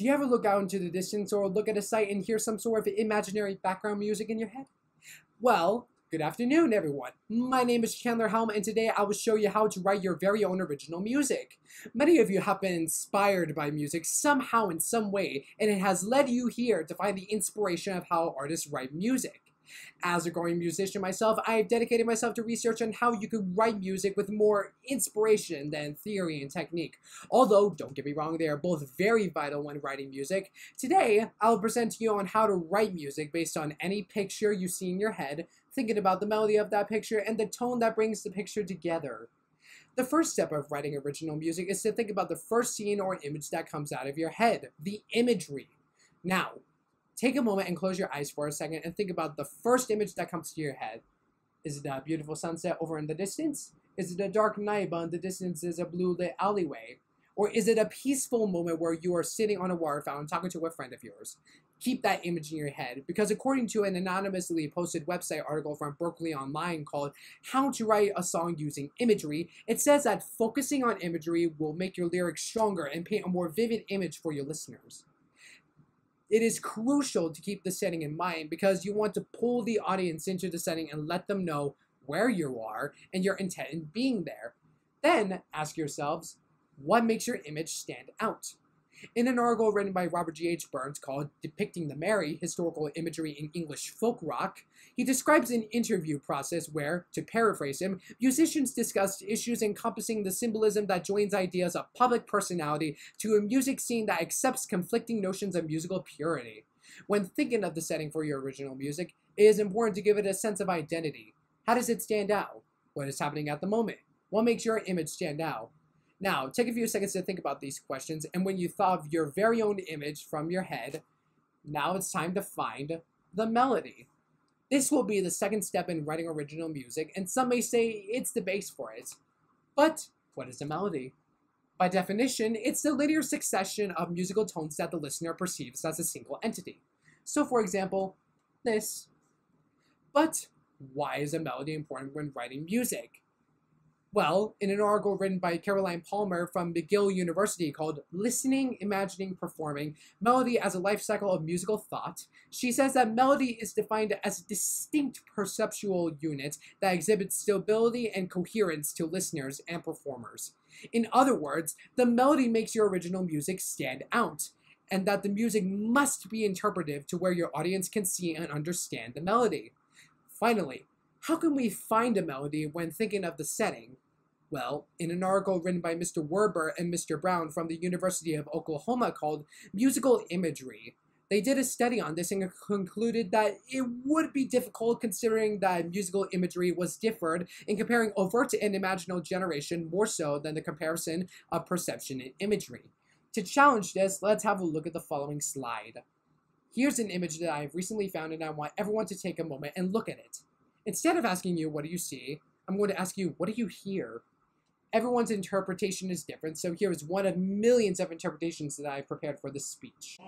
Do you ever look out into the distance or look at a sight and hear some sort of imaginary background music in your head? Well, good afternoon, everyone. My name is Chandler Helm, and today I will show you how to write your very own original music. Many of you have been inspired by music somehow in some way, and it has led you here to find the inspiration of how artists write music. As a growing musician myself, I've dedicated myself to research on how you could write music with more inspiration than theory and technique. Although, don't get me wrong, they are both very vital when writing music. Today, I'll present to you on how to write music based on any picture you see in your head, thinking about the melody of that picture and the tone that brings the picture together. The first step of writing original music is to think about the first scene or image that comes out of your head, the imagery. Now, Take a moment and close your eyes for a second and think about the first image that comes to your head. Is it a beautiful sunset over in the distance? Is it a dark night but in the distance is a blue lit alleyway? Or is it a peaceful moment where you are sitting on a water fountain talking to a friend of yours? Keep that image in your head because according to an anonymously posted website article from Berklee Online called How to Write a Song Using Imagery, it says that focusing on imagery will make your lyrics stronger and paint a more vivid image for your listeners it is crucial to keep the setting in mind because you want to pull the audience into the setting and let them know where you are and your intent in being there. Then ask yourselves, what makes your image stand out? In an article written by Robert G.H. Burns called Depicting the Mary Historical Imagery in English Folk Rock, he describes an interview process where, to paraphrase him, musicians discussed issues encompassing the symbolism that joins ideas of public personality to a music scene that accepts conflicting notions of musical purity. When thinking of the setting for your original music, it is important to give it a sense of identity. How does it stand out? What is happening at the moment? What makes your image stand out? Now, take a few seconds to think about these questions, and when you thought of your very own image from your head, now it's time to find the melody. This will be the second step in writing original music, and some may say it's the base for it. But what is a melody? By definition, it's the linear succession of musical tones that the listener perceives as a single entity. So, for example, this. But why is a melody important when writing music? Well, in an article written by Caroline Palmer from McGill University called Listening, Imagining, Performing Melody as a Life Cycle of Musical Thought, she says that melody is defined as a distinct perceptual unit that exhibits stability and coherence to listeners and performers. In other words, the melody makes your original music stand out, and that the music must be interpretive to where your audience can see and understand the melody. Finally, how can we find a melody when thinking of the setting? Well, in an article written by Mr. Weber and Mr. Brown from the University of Oklahoma called Musical Imagery, they did a study on this and concluded that it would be difficult considering that musical imagery was differed in comparing overt and imaginal generation more so than the comparison of perception and imagery. To challenge this, let's have a look at the following slide. Here's an image that I've recently found and I want everyone to take a moment and look at it. Instead of asking you, what do you see, I'm going to ask you, what do you hear? Everyone's interpretation is different, so here is one of millions of interpretations that I've prepared for this speech.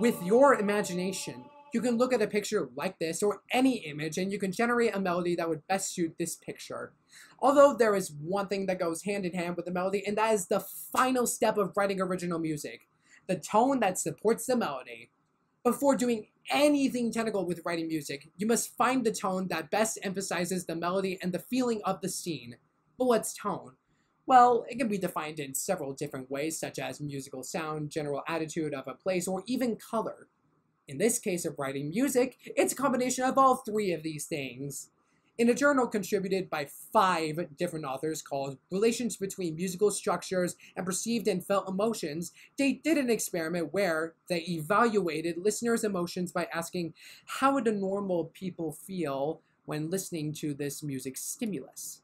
With your imagination, you can look at a picture like this or any image and you can generate a melody that would best suit this picture. Although there is one thing that goes hand in hand with the melody and that is the final step of writing original music. The tone that supports the melody. Before doing anything technical with writing music, you must find the tone that best emphasizes the melody and the feeling of the scene. But what's tone? Well, it can be defined in several different ways, such as musical sound, general attitude of a place, or even color. In this case of writing music, it's a combination of all three of these things. In a journal contributed by five different authors called Relations Between Musical Structures and Perceived and Felt Emotions, they did an experiment where they evaluated listeners' emotions by asking how would a normal people feel when listening to this music stimulus.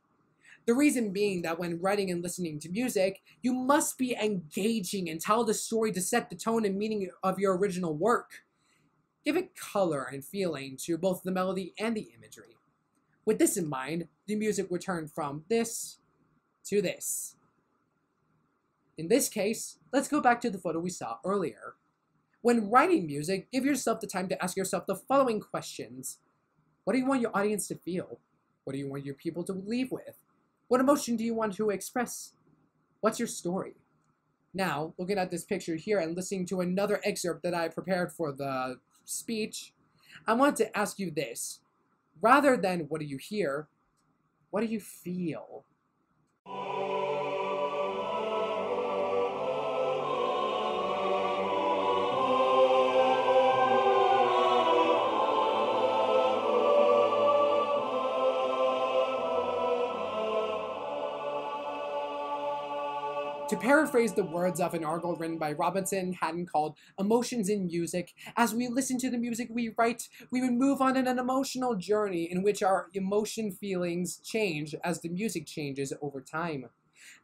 The reason being that when writing and listening to music, you must be engaging and tell the story to set the tone and meaning of your original work. Give it color and feeling to both the melody and the imagery. With this in mind, the music would turn from this to this. In this case, let's go back to the photo we saw earlier. When writing music, give yourself the time to ask yourself the following questions. What do you want your audience to feel? What do you want your people to leave with? What emotion do you want to express? What's your story? Now, looking at this picture here and listening to another excerpt that I prepared for the speech, I want to ask you this. Rather than what do you hear, what do you feel? To paraphrase the words of an article written by Robinson Hatten called Emotions in Music, as we listen to the music we write, we would move on in an emotional journey in which our emotion feelings change as the music changes over time.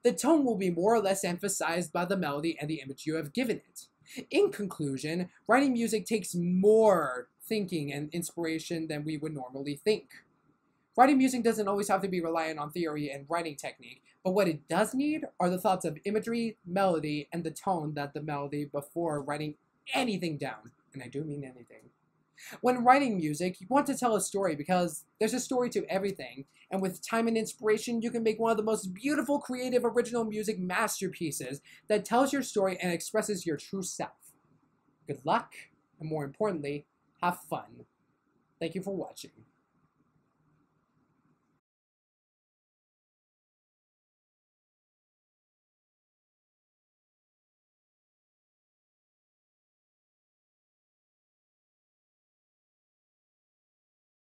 The tone will be more or less emphasized by the melody and the image you have given it. In conclusion, writing music takes more thinking and inspiration than we would normally think. Writing music doesn't always have to be reliant on theory and writing technique, but what it does need are the thoughts of imagery, melody, and the tone that the melody before writing anything down. And I do mean anything. When writing music, you want to tell a story because there's a story to everything, and with time and inspiration, you can make one of the most beautiful, creative, original music masterpieces that tells your story and expresses your true self. Good luck, and more importantly, have fun. Thank you for watching.